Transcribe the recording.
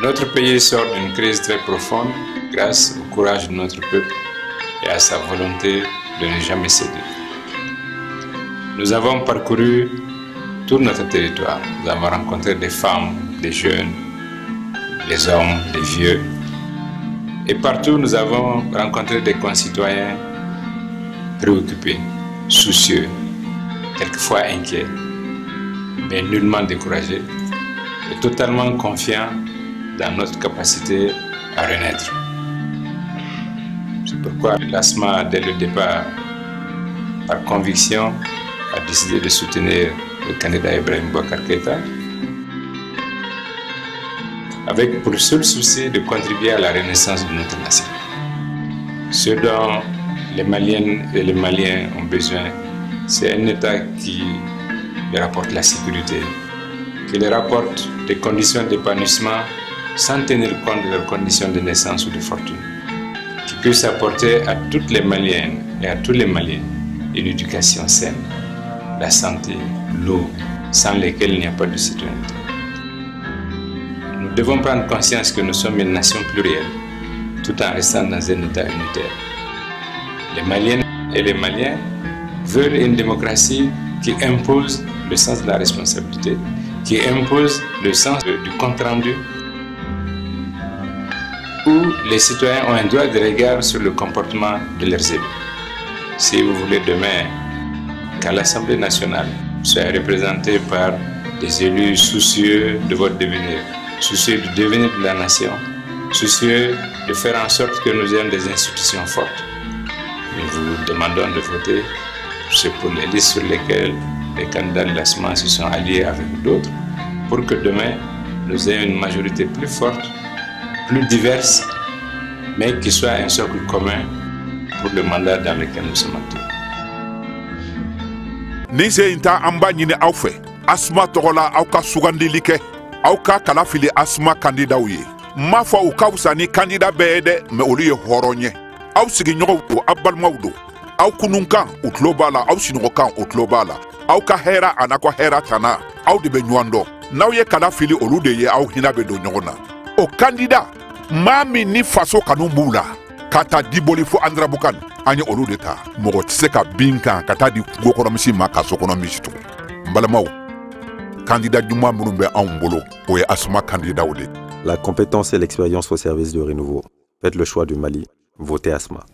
Notre pays sort d'une crise très profonde grâce au courage de notre peuple et à sa volonté de ne jamais céder. Nous avons parcouru tout notre territoire. Nous avons rencontré des femmes, des jeunes, des hommes, des vieux. Et partout, nous avons rencontré des concitoyens préoccupés, soucieux, quelquefois inquiets, mais nullement découragés et totalement confiants dans notre capacité à renaître. C'est pourquoi l'ASMA, dès le départ, par conviction, a décidé de soutenir le candidat Ibrahim Bouakar Keïta avec pour seul souci de contribuer à la renaissance de notre nation. Ce dont les Maliennes et les Maliens ont besoin, c'est un État qui leur apporte la sécurité, qui leur apporte des conditions d'épanouissement sans tenir compte de leurs conditions de naissance ou de fortune, qui puisse apporter à toutes les Maliennes et à tous les Maliens une éducation saine, la santé, l'eau, sans lesquelles il n'y a pas de citoyenneté. Nous devons prendre conscience que nous sommes une nation plurielle, tout en restant dans un État unitaire. Les Maliennes et les Maliens veulent une démocratie qui impose le sens de la responsabilité, qui impose le sens du compte rendu, les citoyens ont un droit de regard sur le comportement de leurs élus. Si vous voulez demain qu'à l'Assemblée nationale soit représentée par des élus soucieux de votre devenir, soucieux du devenir de la nation, soucieux de faire en sorte que nous ayons des institutions fortes, nous vous demandons de voter pour les listes sur lesquelles les candidats de l'ASMA se sont alliés avec d'autres, pour que demain, nous ayons une majorité plus forte, plus diverse, mais qui soit un socle commun pour le mandat dans lequel nous sommes actuellement. nin se in ta an b'a ɲini aw fɛ asuma tɔgɔ la aw ka sugandili kɛ aw ka kala fili asuma kandidaw ye n m'a fɔ u ka fisa ni kandida bɛɛ ye dɛ mɛ olu ye hɔrɔn ye aw sigiɲɔgɔnw don aw balimaw don tana. Aw de bɛ ɲɔgɔn dɔn n'aw ye kala fili olu o kandida maa min ni faso kanu b'u la ka ta diboli fo andarabukan an ye olu de ta mɔgɔ tɛ se ka bin kan ka taa di kungokɔnɔmisi ma ka sokɔnɔ misi tugun n balimaw kandida minnu bɛ anw bolo o ye asuma kandidaw de La compétence et l'expérience au service du renouveau. Faites le choix du Mali. Votez ASMA.